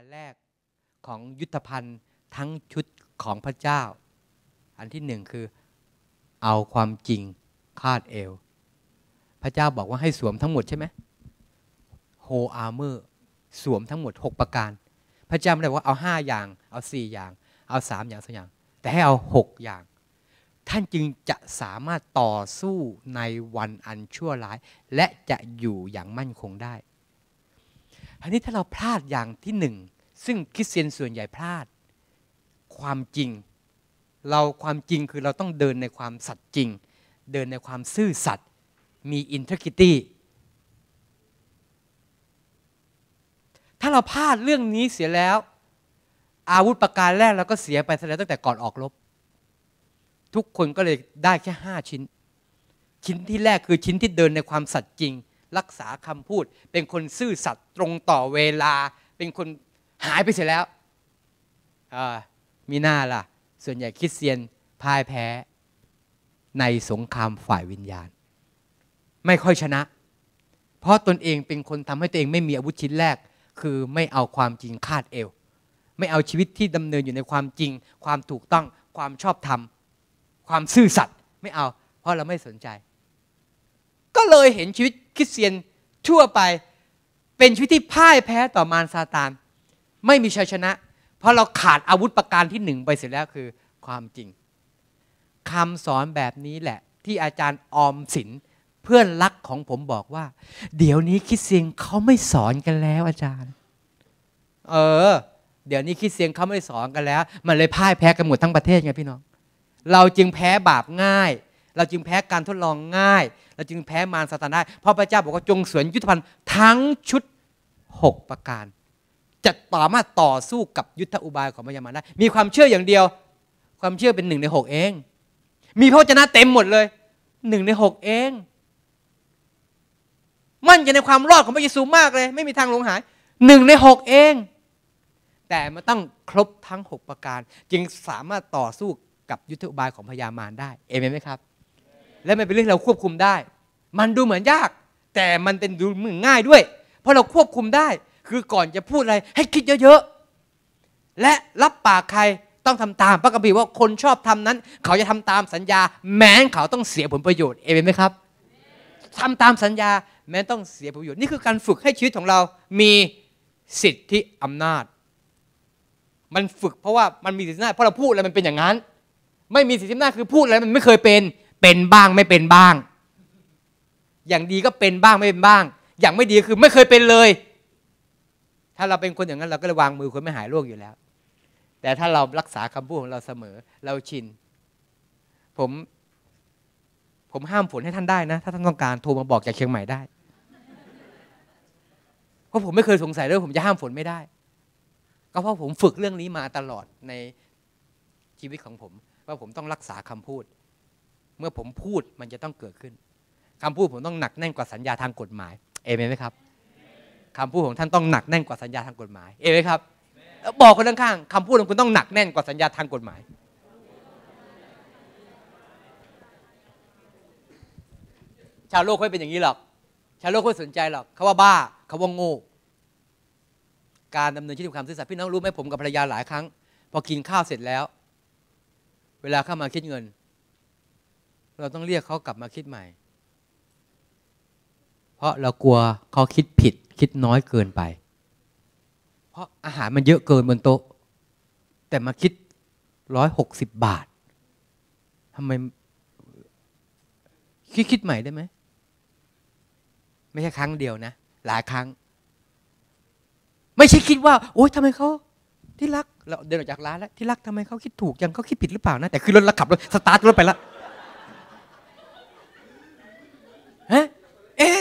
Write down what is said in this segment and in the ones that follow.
การแรกของยุทธภัณฑ์ทั้งชุดของพระเจ้า อันที่หนึ่งคือเอาความจริงคาดเอว พระเจ้าบอกว่าให้สวมทั้งหมดใช่ไหมโฮอาร์เมอร์สวมทั้งหมด 6 ประการ พระเจ้าไม่ได้ว่าเอา 5 อย่าง เอา 4 อย่าง เอา 3 อย่างสอย่าง แต่ให้เอา 6 อย่าง ท่านจึงจะสามารถต่อสู้ในวันอันชั่วร้าย และจะอยู่อย่างมั่นคงได้ อันนี้ถ้าเราพลาดอย่างที่หนึ่ง ซึ่งคริสเตียนส่วนใหญ่พลาด ความจริง เราความจริงคือเราต้องเดินในความสัตย์จริง เดินในความซื่อสัตย์มี integrity ถ้าเราพลาดเรื่องนี้เสียแล้ว อาวุธประการแรกเราก็เสียไปแล้วตั้งแต่ก่อนออกรบ ทุกคนก็เลยได้แค่ห้าชิ้น ชิ้นที่แรกคือชิ้นที่เดินในความสัตย์จริง รักษาคำพูด เป็นคนซื่อสัตย์ตรงต่อเวลา เป็นคนหายไปเสียแล้วมีหน้าล่ะ ส่วนใหญ่คริสเตียนพ่ายแพ้ในสงครามฝ่ายวิญญาณ ไม่ค่อยชนะ เพราะตนเองเป็นคนทำให้ตัวเองไม่มีอาวุธชิ้นแรก คือไม่เอาความจริงคาดเอว ไม่เอาชีวิตที่ดำเนินอยู่ในความจริง ความถูกต้องความชอบธรรม ความซื่อสัตย์ไม่เอา เพราะเราไม่สนใจ ก็เลยเห็นชีวิตคริสเตียนทั่วไปเป็นชีวิตที่พ่ายแพ้ต่อมารซาตาน ไม่มีชัยชนะ เพราะเราขาดอาวุธประการที่หนึ่งไปเสร็จแล้วคือความจริงคำสอนแบบนี้แหละ ที่อาจารย์ออมสินเพื่อนรักของผมบอกว่า เดี๋ยวนี้คิดเสียงเขาไม่สอนกันแล้วอาจารย์ เออ เดี๋ยวนี้คิดเสียงเขาไม่สอนกันแล้ว มันเลยพ่ายแพ้กันหมดทั้งประเทศไงพี่น้อง เราจึงแพ้บาปง่าย เราจึงแพ้การทดลองง่าย เราจึงแพ้มารซาตานได้เพราะพระเจ้าบอกว่าจงสวนยุทธภัณฑ์ทั้งชุด 6 ประการ จะสามารถต่อสู้กับยุทธอุบายของพญามารได้ มีความเชื่ออย่างเดียว ความเชื่อเป็นหนึ่งในหกเอง มีพระเจ้าเต็มหมดเลยหนึ่งในหกเอง มั่นใจในความรอดของพระเยซูมากเลย ไม่มีทางหลงหายหนึ่งในหกเอง แต่มันต้องครบทั้ง 6 ประการ จึงสามารถต่อสู้กับยุทธอุบายของพญามารได้ เอเมนไหมครับ และมันเป็นเรื่องเราควบคุมได้ มันดูเหมือนยาก แต่มันเป็นดูเหมือนง่ายด้วย เพราะเราควบคุมได้ คือก่อนจะพูดอะไรให้คิดเยอะๆ และรับปากใครต้องทำตามพระกัมภีร์ว่าคนชอบทำนั้น เขาจะทำตามสัญญา แม้เขาต้องเสียผลประโยชน์เอเมนไหมครับทำตามสัญญาแม้ต้องเสียประโยชน์นี่คือการฝึกให้ชีวิตของเรามีสิทธิอำนาจ มันฝึกเพราะว่ามันมีสิทธิอำนาจเพราะเราพูดอะไรมันเป็นอย่างนั้น ไม่มีสิทธิอำนาจคือพูดอะไรมันไม่เคยเป็น เป็นบ้างไม่เป็นบ้าง อย่างดีก็เป็นบ้างไม่เป็นบ้าง อย่างไม่ดีคือไม่เคยเป็นเลย ถ้าเราเป็นคนอย่างนั้นเราก็เลยวางมือคนไม่หายโรคอยู่แล้ว แต่ถ้าเรารักษาคำพูดของเราเสมอ เราชิน ผม ผมห้ามฝนให้ท่านได้นะ ถ้าท่านต้องการโทรมาบอกจากเชียงใหม่ได้เพราะผมไม่เคยสงสัยเลยผมจะห้ามฝนไม่ได้ ก็เพราะผมฝึกเรื่องนี้มาตลอดในชีวิตของผม ว่าผมต้องรักษาคำพูด เมื่อผมพูดมันจะต้องเกิดขึ้นคำพูดผมต้องหนักแน่นกว่าสัญญาทางกฎหมายเอเมนไหมครับคำพูดของท่านต้องหนักแน่นกว่าสัญญาทางกฎหมาย เอเมนครับบอกคนข้างๆคำพูดของคุณต้องหนักแน่นกว่าสัญญาทางกฎหมาย ชาวโลกไม่เป็นอย่างนี้หรอก ชาวโลกไม่สนใจหรอกเขาว่าบ้าเขาว่าโง่การดำเนินชีวิตความซื่อสัตย์พี่น้องรู้ไหมผมกับภรรยาหลายครั้ง พอกินข้าวเสร็จแล้ว เวลาเข้ามาคิดเงิน เราต้องเรียกเขากลับมาคิดใหม่ เพราะเรากลัวเขาคิดผิด คิดน้อยเกินไป เพราะอาหารมันเยอะเกินบนโต๊ะ แต่มาคิดร้อยหกสิบบาททำไมคิดคิดใหม่ได้ไหม ไม่ใช่ครั้งเดียวนะ หลายครั้ง ไม่ใช่คิดว่า โอ๊ยทำไมเขาที่รัก เราเดินออกจากร้านแล้ว ที่รักทำไมเขาคิดถูกยังเขาคิดผิดหรือเปล่านะ แต่คือรถเราขับรถสตาร์ทรถไปแล้วฮะเอ๊ะ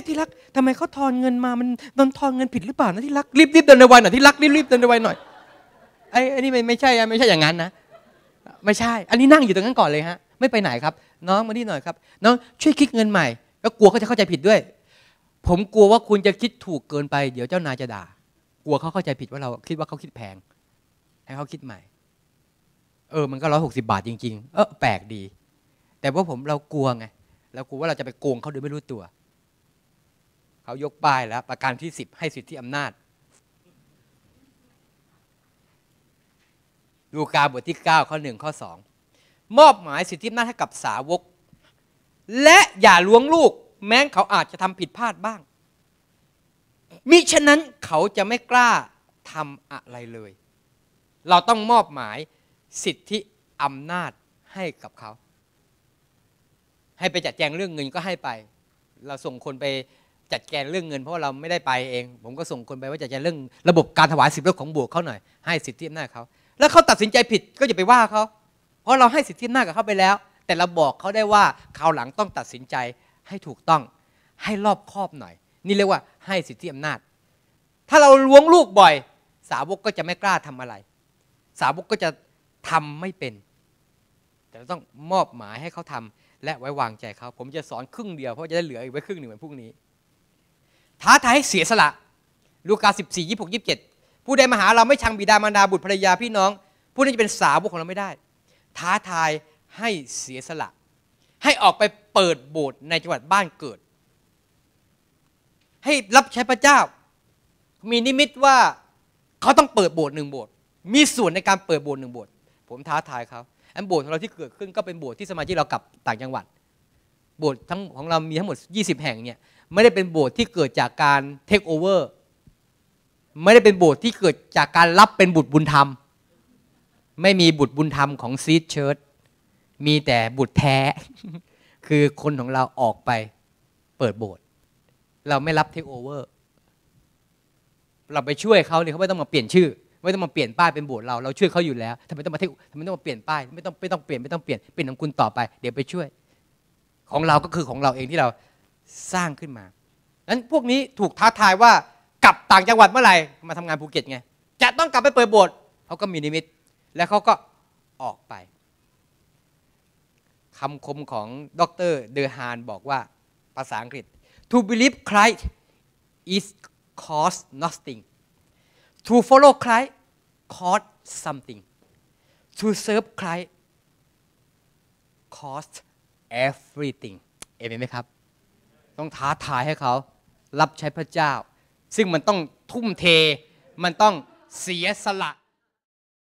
ที่รักทำไมเขาทอนเงินมามันโดนทอนเงินผิดหรือเปล่านะที่รักรีบรีบเดินในวันหน่อยที่รักรีบรีบเดินในวันหน่อยไอ้ไอ้นี่ไม่ไม่ใช่ไม่ใช่อย่างนั้นนะ ไม่ใช่ อันนี้นั่งอยู่ตรงนั้นก่อนเลยฮะ ไม่ไปไหนครับ น้องมาที่หน่อยครับ น้องช่วยคิดเงินใหม่ แล้วกลัวเขาจะเข้าใจผิดด้วย ผมกลัวว่าคุณจะคิดถูกเกินไป เดี๋ยวเจ้านายจะด่า กลัวเขาเข้าใจผิดว่าเราคิดว่าเขาคิดแพง ให้เขาคิดใหม่ เออ มันก็ร้อยหกสิบาทจริง ๆ เออแปลกดี แต่ว่าผมเรากลัวไง เรากลัวว่าเราจะไปโกงเขาโดยไม่รู้ตัว เขายกป้ายแล้วประการที่สิบให้สิทธิอำนาจ ลูกาบทที่ 9 ข้อ 1 ข้อ 2 มอบหมายสิทธิอำนาจให้กับสาวก และอย่าล้วงลูก แม้เขาอาจจะทำผิดพลาดบ้าง มิฉะนั้นเขาจะไม่กล้าทำอะไรเลย เราต้องมอบหมายสิทธิอำนาจให้กับเขา ให้ไปจัดแจงเรื่องเงินก็ให้ไป เราส่งคนไป จัดแจงเรื่องเงินเพราะว่าเราไม่ได้ไปเอง ผมก็ส่งคนไปว่าจัดแจงเรื่องระบบการถวายสิบรถของบวกเขาหน่อยให้สิทธิอำนาจเขาแล้วเขาตัดสินใจผิดก็อย่าไปว่าเขาเพราะเราให้สิทธิอำนาจกับเขาไปแล้ว แต่เราบอกเขาได้ว่าคราวหลังต้องตัดสินใจให้ถูกต้อง ให้รอบคอบหน่อย นี่เรียกว่าให้สิทธิอำนาจ ถ้าเราล้วงลูกบ่อย สาวกก็จะไม่กล้าทำอะไร สาวกก็จะทำไม่เป็น แต่เราต้องมอบหมายให้เขาทำและไว้วางใจเขาผมจะสอนครึ่งเดียวเพราะจะได้เหลืออีกไว้ครึ่งหนึ่งวันพรุ่งนี้ ท้าทายให้เสียสละ ลูกาสิบสี่ยี่หกยี่สิบเจ็ดผู้ใดมาหาเราไม่ชังบิดามารดาบุตรภรรยาพี่น้อง ผู้นี้นจะเป็นสาวกของเราไม่ได้ ท้าทายให้เสียสละ ให้ออกไปเปิดโบสถ์ในจังหวัดบ้านเกิด ให้รับใช้พระเจ้า มีนิมิตว่าเขาต้องเปิดโบสถ์หนึ่งโบสถ์มีส่วนในการเปิดโบสถ์หนึ่งโบสถ์ผมท้าทายเขาอันโบสถ์ของเราที่เกิดขึ้นก็เป็นโบสถ์ที่สมาชิกเรากลับต่างจังหวัด โบสถ์ทั้งของเรามีทั้งหมด 20 แห่งเนี่ย ไม่ได้เป็นโบสถ์ที่เกิดจากการเทคโอเวอร์ไม่ได้เป็นโบสถ์ที่เกิดจากการรับเป็นบุตรบุญธรรม ไม่มีบุตรบุญธรรมของซีดเชิร์ตมีแต่บุตรแท้ คือคนของเราออกไปเปิดโบสถ์เราไม่รับเทคโอเวอร์เราไปช่วยเขาเนี่ยเขาไม่ต้องมาเปลี่ยนชื่อ ไม่ต้องมาเปลี่ยนป้ายเป็นโบสถ์เราเราช่วยเขาอยู่แล้วทำไมต้องมาเทคทำไมต้องมาเปลี่ยนป้ายไม่ต้องไม่ต้องเปลี่ยนไม่ต้องเปลี่ยนเป็นของคุณต่อไป เดี๋ยวไปช่วย ของเราก็คือของเราเองที่เรา สร้างขึ้นมานั้นพวกนี้ถูกท้าทายว่ากลับต่างจังหวัดเมื่อไหร่มาทำงานภูเก็ตไง จะต้องกลับไปเปิดโบสถ์เขาก็มีนิมิต แล้วเขาก็ออกไปคำคมของดรเดอฮานบอกว่าภาษาอังกฤษ to believe Christ is cost nothing to follow Christ cost something to serve Christ cost everything เอเมนไหมครับ ต้องท้าทายให้เขารับใช้พระเจ้า ซึ่งมันต้องทุ่มเท มันต้องเสียสละ